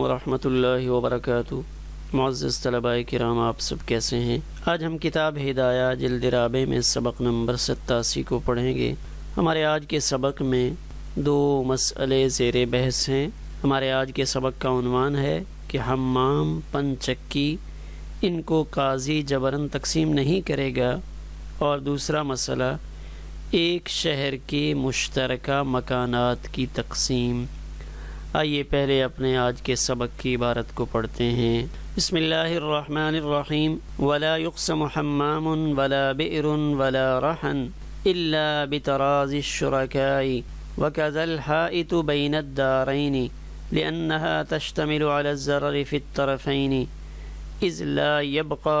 वरहमतुल्लाहि वबरकातुहू। मुअज़्ज़ज़ तलबा किराम, आप सब कैसे हैं? आज हम किताब हिदाया, जल्द राबे में सबक नंबर सत्तासी को पढ़ेंगे। हमारे आज के सबक में दो मसले ज़ेर बहस हैं। हमारे आज के सबक का उनवान है कि हमाम पंचक्की इनको काजी जबरन तकसीम नहीं करेगा। और दूसरा मसला, एक शहर के मुश्तरक मकानात की तकसीम। आइए पहले अपने आज के सबक की इबारत को पढ़ते हैं। बसमीम वला युकसम वला बिर वला रहन इल्ला बितराज शुरकाई। वकज़ल हाइत बैन दारैन लन्नहा तश्तमिल अलज़र इज़ ला यबका।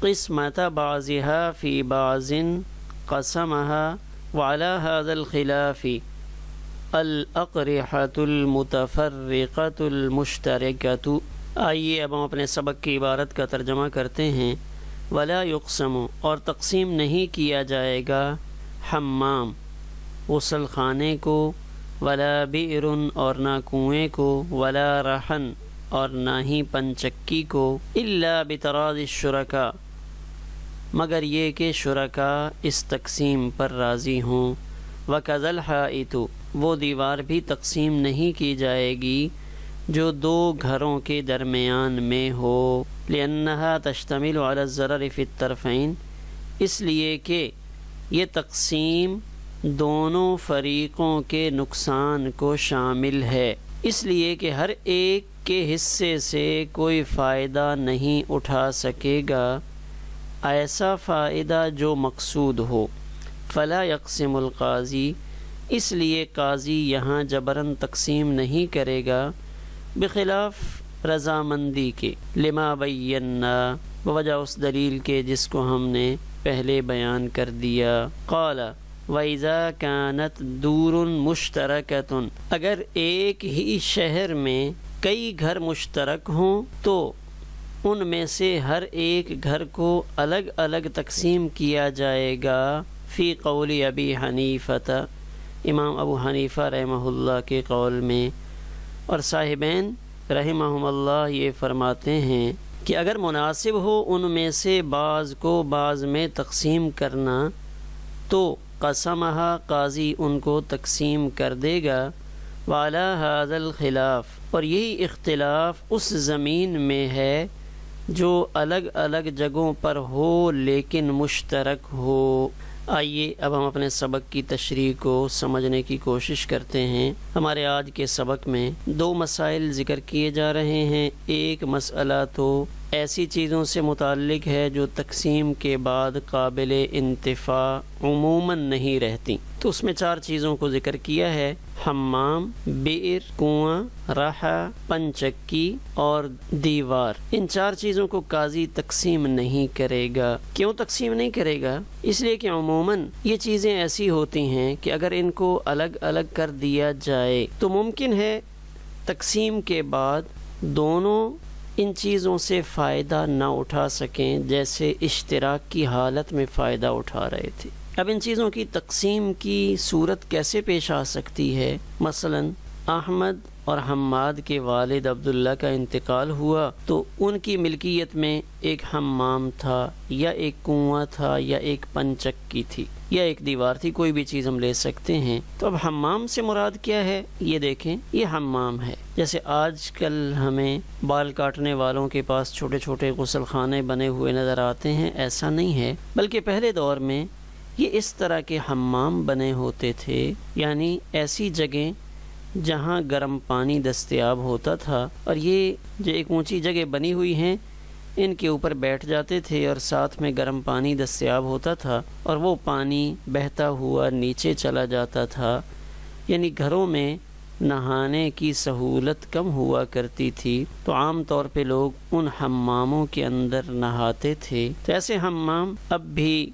किस्मत बाज़हा फ़ी बाज़िन कसमहा वाला हदल खिलाफ़ी अलक़रतुलमतफ़रक़तुलमुश्तरकत आइए अब हम अपने सबक की इबारत का तर्जमा करते हैं। वला यकसम, और तकसीम नहीं किया जाएगा हमाम गसल खाने को, वला बिर और ना कुएँ को, वला रहन, और ना ही पनचक्की को, इल्ला बतराज शुरा मगर ये कि शुरका इस तकसीम पर राज़ी हों। वकज़ल हाइतु वो दीवार भी तकसीम नहीं की जाएगी, जो दो घरों के दरमियान में हो। लन्ना तश्तमिल ज़र फ़ितरफ़ैन इसलिए कि ये तकसीम दोनों फरीक़ों के नुकसान को शामिल है। इसलिए कि हर एक के हिस्से से कोई फ़ायदा नहीं उठा सकेगा। ऐसा फ़ायदा जो मकसूद हो। फ़ला यकसमकाज़ी इसलिए काजी यहाँ जबरन तकसीम नहीं करेगा। बखिलाफ़ रजामंदी के, लिमा बवजह उस दलील के जिसको हमने पहले बयान कर दिया। कौला वैज़ा कानत दूर मुश्तरकतन, अगर एक ही शहर में कई घर मुश्तरक हों तो उनमें से हर एक घर को अलग अलग तकसीम किया जाएगा। फ़ी कौली अबी हनीफ़ता, इमाम अबू हनीफ़ा रहमहुल्लाह के कौल में। और साहिबैन रहमहुल्लाह ये फरमाते हैं कि अगर मुनासिब हो उनमें से बाज़ को बाज़ में तकसीम करना तो कसमहा काजी उनको तकसीम कर देगा। वाला हाजल खिलाफ, और यही इख्तलाफ उस ज़मीन में है जो अलग अलग जगहों पर हो, लेकिन मुश्तरक हो। आइए, अब हम अपने सबक की तशरी को समझने की कोशिश करते हैं। हमारे आज के सबक में दो मसाइल ज़िक्र किए जा रहे हैं। एक मसला तो ऐसी चीज़ों से मुतक़ है जो तकसीम के बाद काबिल इंतफ़ा उमूमन नहीं रहती। तो उसमें चार चीज़ों को ज़िक्र किया है। हम्माम, बेर, कुआँ, राहा, पंचक्की और दीवार। इन चार चीज़ों को काजी तकसीम नहीं करेगा। क्यों तकसीम नहीं करेगा? इसलिए कि अमूमन ये चीज़ें ऐसी होती हैं कि अगर इनको अलग अलग कर दिया जाए तो मुमकिन है तकसीम के बाद दोनों इन चीज़ों से फ़ायदा ना उठा सकें, जैसे इश्तराक की हालत में फ़ायदा उठा रहे थे। अब इन चीज़ों की तकसीम की सूरत कैसे पेश आ सकती है? मसलन, अहमद और हमाद के वालिद अब्दुल्ला का इंतकाल हुआ तो उनकी मिल्कियत में एक हमाम था, या एक कुआँ था, या एक पंचक्की थी, या एक दीवार थी, कोई भी चीज़ हम ले सकते हैं। तो अब हमाम से मुराद क्या है? ये देखें, ये हमाम है। जैसे आजकल हमें बाल काटने वालों के पास छोटे छोटे गुसल खाने बने हुए नज़र आते हैं, ऐसा नहीं है, बल्कि पहले दौर में ये इस तरह के हमाम बने होते थे, यानी ऐसी जगह जहाँ गर्म पानी दस्तियाब होता था, और ये जो एक ऊँची जगह बनी हुई हैं, इनके ऊपर बैठ जाते थे और साथ में गर्म पानी दस्याब होता था, और वो पानी बहता हुआ नीचे चला जाता था। यानी घरों में नहाने की सहूलत कम हुआ करती थी। तो आम तौर पे लोग उन हमामों के अंदर नहाते थे। तो ऐसे हमाम अब भी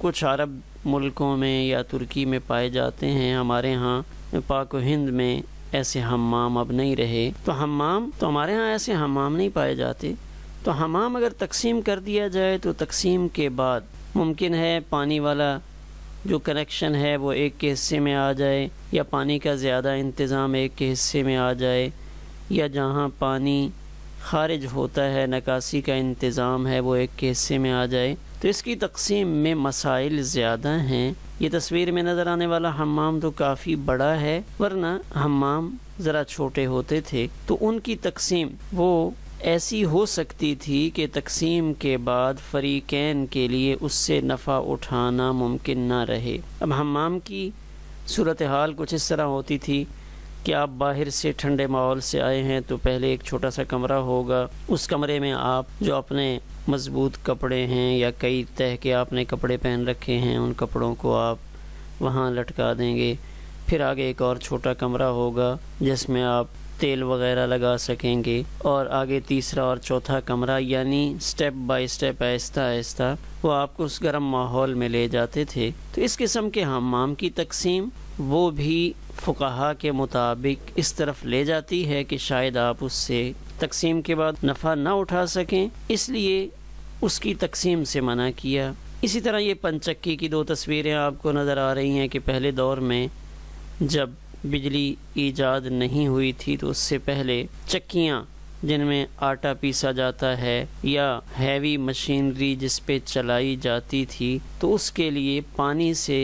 कुछ अरब मुल्कों में या तुर्की में पाए जाते हैं, हमारे यहाँ पाक हिंद में ऐसे हमाम अब नहीं रहे। तो हमाम तो हमारे यहाँ ऐसे हमाम नहीं पाए जाते। तो हमाम अगर तकसीम कर दिया जाए तो तकसीम के बाद मुमकिन है पानी वाला जो कनेक्शन है, वो एक के हिस्से में आ जाए, या पानी का ज़्यादा इंतज़ाम एक के हिस्से में आ जाए, या जहाँ पानी खारिज होता है नकासी का इंतज़ाम है, वो एक के हिस्से में आ जाए। तो इसकी तकसीम में मसाइल ज़्यादा हैं। ये तस्वीर में नज़र आने वाला हमाम तो काफ़ी बड़ा है, वरना हमाम ज़रा छोटे होते थे। तो उनकी तकसीम वो ऐसी हो सकती थी कि तकसीम के बाद फरीकैन के लिए उससे नफ़ा उठाना मुमकिन ना रहे। अब हमाम की सूरत हाल कुछ इस तरह होती थी कि आप बाहर से ठंडे माहौल से आए हैं तो पहले एक छोटा सा कमरा होगा। उस कमरे में आप जो अपने मज़बूत कपड़े हैं या कई तह के आपने कपड़े पहन रखे हैं, उन कपड़ों को आप वहाँ लटका देंगे। फिर आगे एक और छोटा कमरा होगा, जिसमें आप तेल वगैरह लगा सकेंगे। और आगे तीसरा और चौथा कमरा, यानी step by step Aahista Aahista वो आपको उस गर्म माहौल में ले जाते थे। तो इस किस्म के हमाम की तकसीम, वो भी फुकाहा के मुताबिक इस तरफ़ ले जाती है कि शायद आप उससे तकसीम के बाद नफ़ा ना उठा सकें। इसलिए उसकी तकसीम से मना किया। इसी तरह ये पंचक्की की दो तस्वीरें आपको नज़र आ रही हैं कि पहले दौर में जब बिजली ईजाद नहीं हुई थी तो उससे पहले चक्कियाँ जिनमें आटा पीसा जाता है या हैवी मशीनरी जिस पे चलाई जाती थी तो उसके लिए पानी से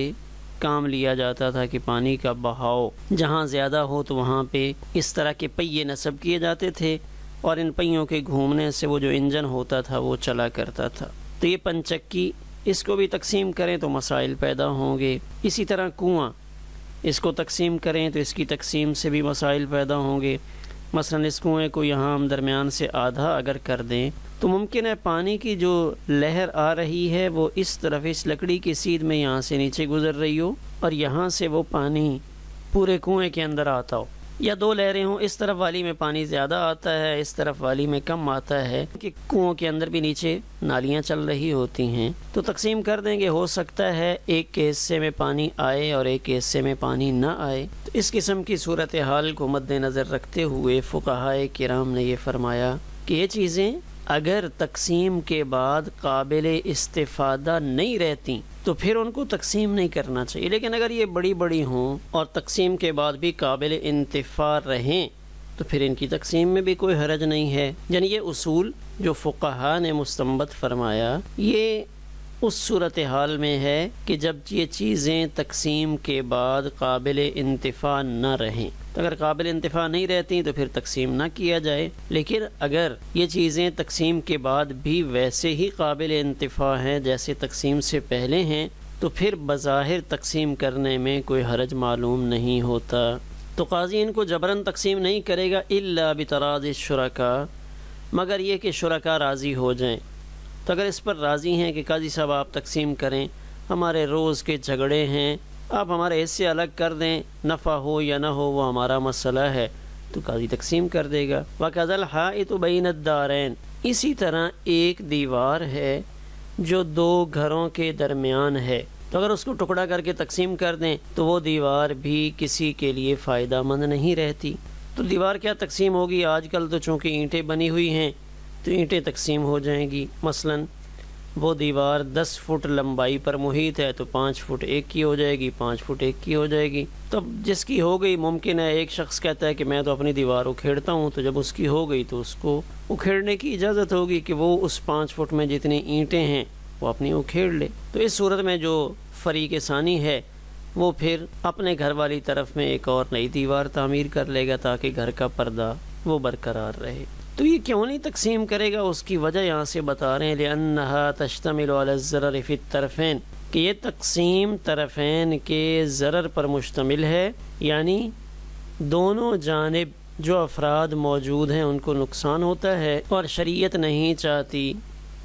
काम लिया जाता था कि पानी का बहाव जहाँ ज़्यादा हो तो वहाँ पे इस तरह के पहिए नस्ब किए जाते थे। और इन पहियों के घूमने से वो जो इंजन होता था, वो चला करता था। तो ये पंचक्की, इसको भी तकसीम करें तो मसाइल पैदा होंगे। इसी तरह कुआँ, इसको तकसीम करें तो इसकी तकसीम से भी मसाइल पैदा होंगे। मसलन इस कुएँ को यहाँ हम दरमियान से आधा अगर कर दें तो मुमकिन है पानी की जो लहर आ रही है, वो इस तरफ़, इस लकड़ी की सीध में यहाँ से नीचे गुजर रही हो और यहाँ से वो पानी पूरे कुएँ के अंदर आता हो। या दो लहरें हों, इस तरफ़ वाली में पानी ज़्यादा आता है, इस तरफ़ वाली में कम आता है, कि कुओं के अंदर भी नीचे नालियाँ चल रही होती हैं। तो तकसीम कर देंगे, हो सकता है एक के हिस्से में पानी आए और एक के हिस्से में पानी ना आए। तो इस किस्म की सूरत हाल को मद्देनज़र रखते हुए फ़ुकाहाए किराम ने यह फरमाया कि ये चीज़ें अगर तकसीम के बाद काबिल इस्तेफादा नहीं रहती तो फिर उनको तकसीम नहीं करना चाहिए। लेकिन अगर ये बड़ी बड़ी हों और तकसीम के बाद भी काबिल इंतफ़ा रहें तो फिर इनकी तकसीम में भी कोई हरज नहीं है। यानी ये उसूल जो फ़ुकाहा ने मुस्तमत फरमाया, ये उस सूरत हाल में है कि जब ये चीज़ें तकसीम के बाद काबिल इंतफ़ा न रहें। तो अगर काबिल इंतफ़ा नहीं रहती तो फिर तकसीम ना किया जाए। लेकिन अगर ये चीज़ें तकसीम के बाद भी वैसे ही काबिल इंतफ़ा हैं, जैसे तकसीम से पहले हैं तो फिर बज़ाहिर तकसीम करने में कोई हरज मालूम नहीं होता। तो काजी इनको जबरन तकसीम नहीं करेगा इल्ला बतराज शुरा मगर ये कि शुरा राज़ी हो जाएँ। तो अगर इस पर राज़ी हैं कि काजी साहब, आप तकसीम करें, हमारे रोज़ के झगड़े हैं, आप हमारे हिस्से अलग कर दें, नफ़ा हो या ना हो, वो हमारा मसला है तो काजी तकसीम कर देगा। वकज़ल हा तो दारैन इसी तरह एक दीवार है जो दो घरों के दरमियान है। तो अगर उसको टुकड़ा करके तकसीम कर दें तो वो दीवार भी किसी के लिए फ़ायदा मंद नहीं रहती। तो दीवार क्या तकसीम होगी? आजकल तो चूँकि ईंटें बनी हुई हैं तो ईंटें तकसीम हो जाएँगी। मसलन, वो दीवार दस फुट लंबाई पर मुहित है तो पाँच फुट एक की हो जाएगी, पाँच फुट एक की हो जाएगी। तो जिसकी हो गई, मुमकिन है, एक शख्स कहता है कि मैं तो अपनी दीवार उखेड़ता हूँ तो जब उसकी हो गई तो उसको उखेड़ने की इजाज़त होगी कि वो उस पाँच फुट में जितनी ईंटें हैं, वो अपनी उखेड़ ले। तो इस सूरत में जो फरीक सानी है, वो फिर अपने घर वाली तरफ़ में एक और नई दीवार तामीर कर लेगा, ताकि घर का पर्दा वो बरकरार रहे। तो ये क्यों नहीं तकसीम करेगा? उसकी वजह यहाँ से बता रहे हैं तश्तमिल तरफ़ैन, कि ये तकसीम तरफ़ैन के ज़र पर मुश्तमिल है। यानी दोनों जानब जो अफराद मौजूद हैं, उनको नुकसान होता है और शरीयत नहीं चाहती,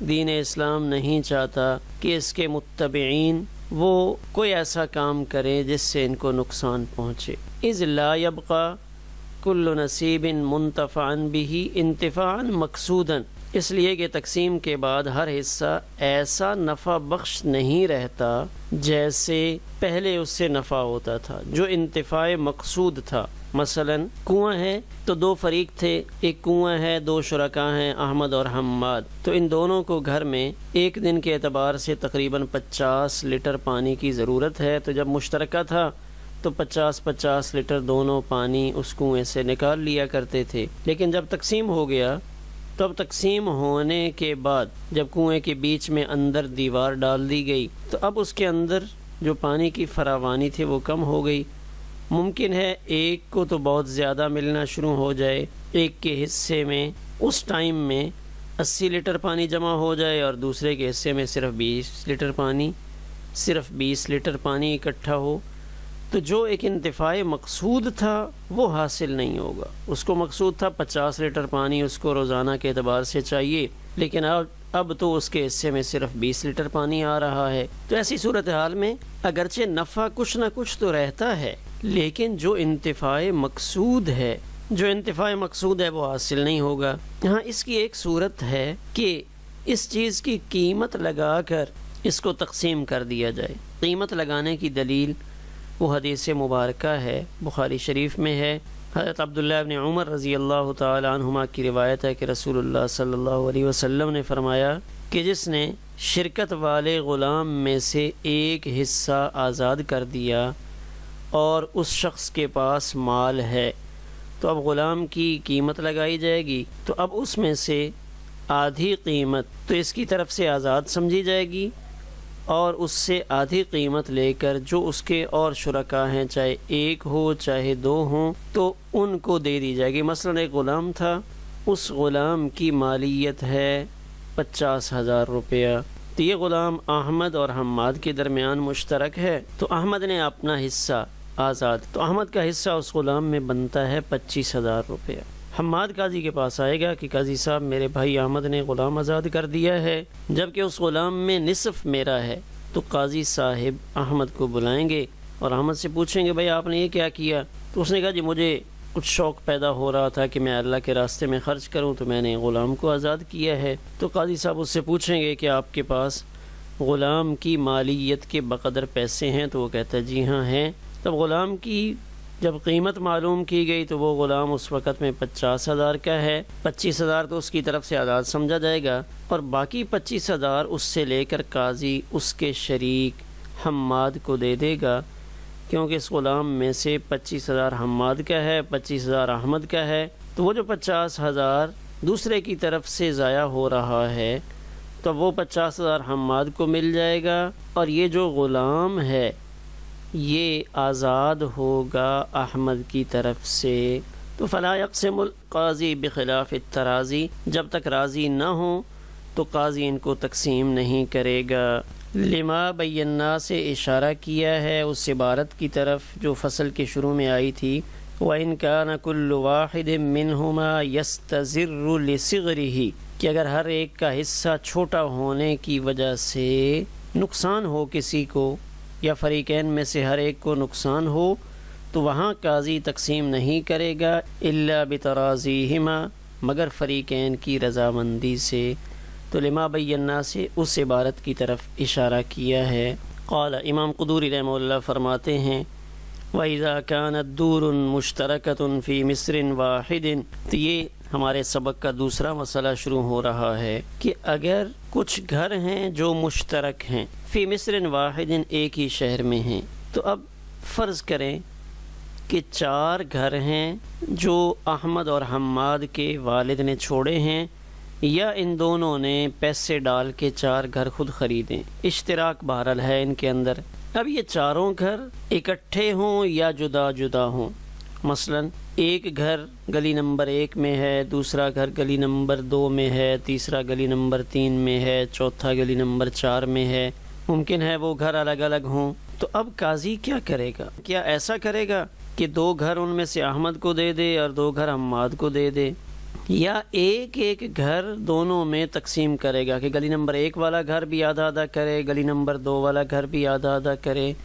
दीन इस्लाम नहीं चाहता कि इसके मुतबीन वो कोई ऐसा काम करें जिससे इनको नुकसान पहुँचे। इज़ लायबका कुल्ल नसीबिन मुंतफ़ान भी इंतफ़ान मकसूदन। इसलिए कि तकसीम के बाद हर हिस्सा ऐसा नफ़ा बख्श नहीं रहता, जैसे पहले उससे नफ़ा होता था, जो इंतफ़ा मकसूद था। मसलन, कुआँ है तो दो फरीक थे, एक कुआँ है, दो शुरा हैं, अहमद और हम्माद। तो इन दोनों को घर में एक दिन के अतबार से तकरीबन 50 लीटर पानी की ज़रूरत है। तो जब मुश्तरक था तो 50-50 लीटर दोनों पानी उस कुएँ से निकाल लिया करते थे। लेकिन जब तकसीम हो गया, तब तकसीम होने के बाद जब कुएँ के बीच में अंदर दीवार डाल दी गई तो अब उसके अंदर जो पानी की फरावानी थी वो कम हो गई। मुमकिन है एक को तो बहुत ज़्यादा मिलना शुरू हो जाए, एक के हिस्से में, उस टाइम में 80 लीटर पानी जमा हो जाए और दूसरे के हिस्से में सिर्फ़ 20 लीटर पानी, सिर्फ़ 20 लीटर पानी इकट्ठा हो। तो जो एक इंतफ़ाई मकसूद था, वो हासिल नहीं होगा। उसको मकसूद था पचास लीटर पानी उसको रोज़ाना के अतबार से चाहिए, लेकिन अब अब तो उसके हिस्से में सिर्फ़ बीस लीटर पानी आ रहा है। तो ऐसी सूरत हाल में अगरचे नफ़ा कुछ ना कुछ तो रहता है, लेकिन जो इंतफ़ाई मकसूद है, जो इंतफ़ाई मकसूद है, वो हासिल नहीं होगा। यहाँ इसकी एक सूरत है कि इस चीज़ की कीमत लगा कर इसको तकसीम कर दिया जाए। कीमत लगाने की दलील वो हदीस मुबारक है, बुखारी शरीफ में है। हज़रत अब्दुल्ला उमर रज़ी अल्लाह तुमा की रिवायत है कि रसूलुल्लाह सल्लल्लाहु अलैहि वसल्लम ने फरमाया कि जिसने शिरकत वाले ग़ुलाम में से एक हिस्सा आज़ाद कर दिया और उस शख्स के पास माल है तो अब ग़ुलाम की कीमत लगाई जाएगी। तो अब उसमें से आधी कीमत तो इसकी तरफ़ से आज़ाद समझी जाएगी। और उससे आधी कीमत लेकर जो उसके और शुरा हैं, चाहे एक हो, चाहे दो हों तो उनको दे दी जाएगी। मसलन एक ग़ुलाम था, उस ग़ुलाम की मालियत है पचास हज़ार रुपया। तो ये ग़ुलाम अहमद और हमाद के दरमियान मुश्तरक है। तो अहमद ने अपना हिस्सा आज़ाद तो अहमद का हिस्सा उस ग़ुलाम में बनता है पच्चीस हज़ार रुपया। हम्माद काजी के पास आएगा कि काजी साहब, मेरे भाई अहमद ने ग़ुलाम आज़ाद कर दिया है, जबकि उस ग़ुलाम में निसफ़ मेरा है। तो काजी साहिब अहमद को बुलाएँगे और अहमद से पूछेंगे, भाई, आपने ये क्या किया? तो उसने कहा, जी, मुझे कुछ शौक़ पैदा हो रहा था कि मैं अल्लाह के रास्ते में ख़र्च करूँ तो मैंने ग़ुलाम को आज़ाद किया है। तो काजी साहब उससे पूछेंगे कि आपके पास ग़ुलाम की मालियत के बकदर पैसे हैं? तो वो कहता है, जी हाँ हैं। तब ग़ुलाम की जब कीमत मालूम की गई तो वो ग़ुलाम उस वक़्त में पचास हज़ार का है। पच्चीस हज़ार तो उसकी तरफ़ से आज़ाद समझा जाएगा और बाकी पच्चीस हज़ार उससे लेकर काजी, उसके शरीक हम्माद को दे देगा। क्योंकि इस ग़ुलाम में से पच्चीस हज़ार हम्माद का है, पच्चीस हज़ार अहमद का है। तो वो जो पचास हज़ार दूसरे की तरफ़ से ज़ाया हो रहा है तो वो पचास हज़ार हम्माद को मिल जाएगा। और ये जो ग़ुलाम है ये आज़ाद होगा अहमद की तरफ़ से। तो फ़लाक़ाजी बखिलाफ़ तराज़ी। जब तक राज़ी न हो तो काजी इनको तकसीम नहीं करेगा। लिमा बैन्ना से इशारा किया है उस इबारत की तरफ़, जो फ़सल के शुरू में आई थी। व इनका नकुल्ल वाहिद मिनहुमा यस्तज़िर ही कि अगर हर एक का हिस्सा छोटा होने की वजह से नुकसान हो किसी को या फ़रीक़ैन में से हर एक को नुकसान हो तो वहाँ काजी तकसीम नहीं करेगा अल्ला बतराजी हिमा मगर फ़रीक़ैन की रजामंदी से। तो लिमा बैन्ना से उस इबारत की तरफ़ इशारा किया है। कौल इमाम कदूरी रहमल्ला फरमाते हैं वज़ा कान दूर मुश्तरकत फ़ी मिस्र वाहिदिन तो ये हमारे सबक का दूसरा मसला शुरू हो रहा है कि अगर कुछ घर हैं जो मुश्तरक हैं, फ़ी मिस्र वाहिदिन एक ही शहर में हैं तो अब फ़र्ज़ करें कि चार घर हैं जो अहमद और हम्माद के वालिद ने छोड़े हैं, या इन दोनों ने पैसे डाल के चार घर खुद ख़रीदें। इश्तराक बहरल है इनके अंदर। अब ये चारों घर इकट्ठे हों या जुदा जुदा हों? मसलन एक घर गली नंबर एक में है, दूसरा घर गली नंबर दो में है, तीसरा गली नंबर तीन में है, चौथा गली नंबर चार में है। मुमकिन है वो घर अलग अलग हों। तो अब काजी क्या करेगा? क्या ऐसा करेगा कि दो घर उनमें से अहमद को दे दे और दो घर हम्माद को दे दे? या एक एक घर दोनों में तकसीम करेगा कि गली नंबर एक वाला घर भी आधा आधा करे, गली नंबर दो वाला घर भी आधा आधा करे,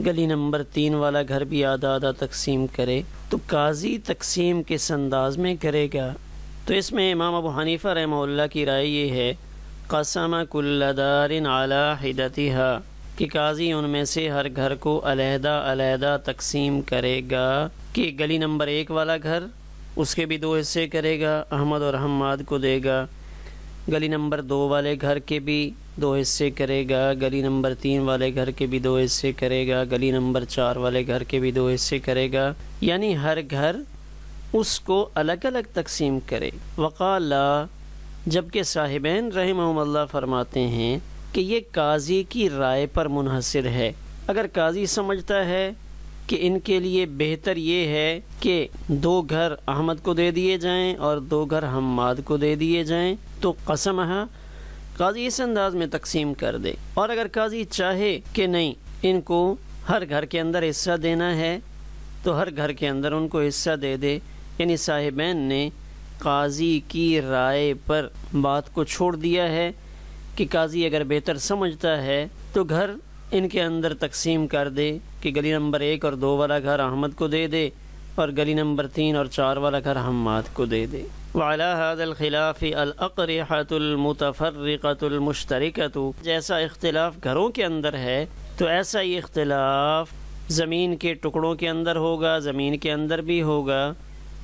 गली नंबर तीन वाला घर भी आधा आधा तकसीम करे? तो काजी तकसीम किस अंदाज में करेगा। तो इसमें इमाम अबू हनीफ़ा रहमल्ला की राय ये है, कसम कुल्लदारिन आला हिदतिहा, कि काजी उनमें से हर घर को अलहदा अलहदा तकसीम करेगा, कि गली नंबर एक वाला घर उसके भी दो हिस्से करेगा, अहमद और हम्माद को देगा। गली नंबर दो वाले घर के भी दो हिस्से करेगा, गली नंबर तीन वाले घर के भी दो हिस्से करेगा, गली नंबर चार वाले घर के भी दो हिस्से करेगा। यानी हर घर उसको अलग अलग तकसीम करे। वक़ाला, जबकि साहिबैन रहमल्ला फरमाते हैं कि ये काजी की राय पर मुनहसर है। अगर काजी समझता है कि इनके लिए बेहतर ये है कि दो घर अहमद को दे दिए जाएँ और दो घर हम्माद को दे दिए जाएँ तो कसम काजी इस अंदाज में तकसीम कर दे। और अगर काजी चाहे कि नहीं, इनको हर घर के अंदर हिस्सा देना है तो हर घर के अंदर उनको हिस्सा दे दे। यानी साहिबैन ने काजी की राय पर बात को छोड़ दिया है कि काजी अगर बेहतर समझता है तो घर इनके अंदर तकसीम कर दे कि गली नंबर एक और दो वाला घर अहमद को दे दे। और गली नंबर तीन और चार वाला घर हम्माद को दे दे। जैसा इख्तलाफ घरों के अंदर है तो ऐसा ही इख्तलाफ ज़मीन के टुकड़ों के अंदर होगा, ज़मीन के अंदर भी होगा,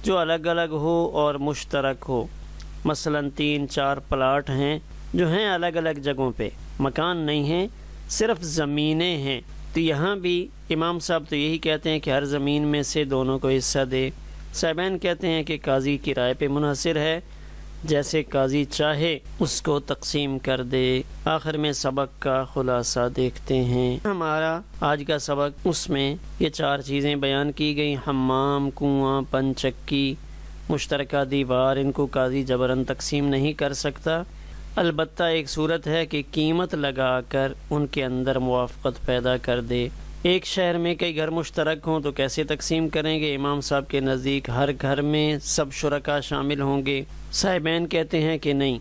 जो अलग अलग हो और मुश्तरक हो। मसलन तीन चार प्लाट हैं, जो हैं अलग अलग जगहों पे। मकान नहीं हैं, सिर्फ़ ज़मीनें हैं। तो यहाँ भी इमाम साहब तो यही कहते हैं कि हर ज़मीन में से दोनों को हिस्सा दे। साहबान कहते हैं कि काजी किराए पे मुनहसर है। जैसे काजी चाहे, उसको तकसीम कर दे। आखिर में सबक का खुलासा देखते हैं। हमारा आज का सबक, उसमें ये चार चीज़ें बयान की गई। हमाम कुआँ पंचक्की मुश्तरक दीवार, इनको काजी जबरन तकसीम नहीं कर सकता। अलबत् एक सूरत है कि कीमत लगा कर उनके अंदर मुआफ़त पैदा कर दे। एक शहर में कई घर मुश्तरक हों तो कैसे तकसीम करेंगे? इमाम साहब के नज़दीक हर घर में सब शुरा शामिल होंगे। साहिबैन कहते हैं कि नहीं,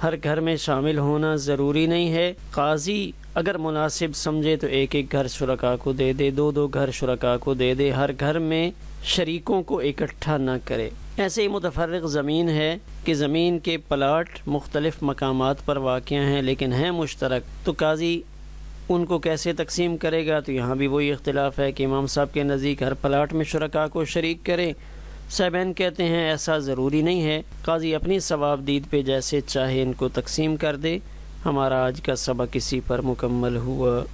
हर घर में शामिल होना ज़रूरी नहीं है। काजी अगर मुनासिब समझे तो एक एक घर शुरा को दे दे दो दो घर शुरा को दे दे। हर घर में शरीकों को इकट्ठा न करे। ऐसे ही मुतफरक ज़मीन है कि ज़मीन के प्लाट मुख्तलिफ़ मकाम पर वाक़ हैं, लेकिन हैं मुश्तरक। तो काजी उनको कैसे तकसीम करेगा? तो यहाँ भी वही इख्तलाफ है कि इमाम साहब के नज़दीक हर प्लाट में शुरा को शरीक करें। सैबैन कहते हैं, ऐसा ज़रूरी नहीं है। काजी अपनी सवाबदीद पे जैसे चाहे इनको तकसीम कर दे। हमारा आज का सबक इसी पर मुकम्मल हुआ।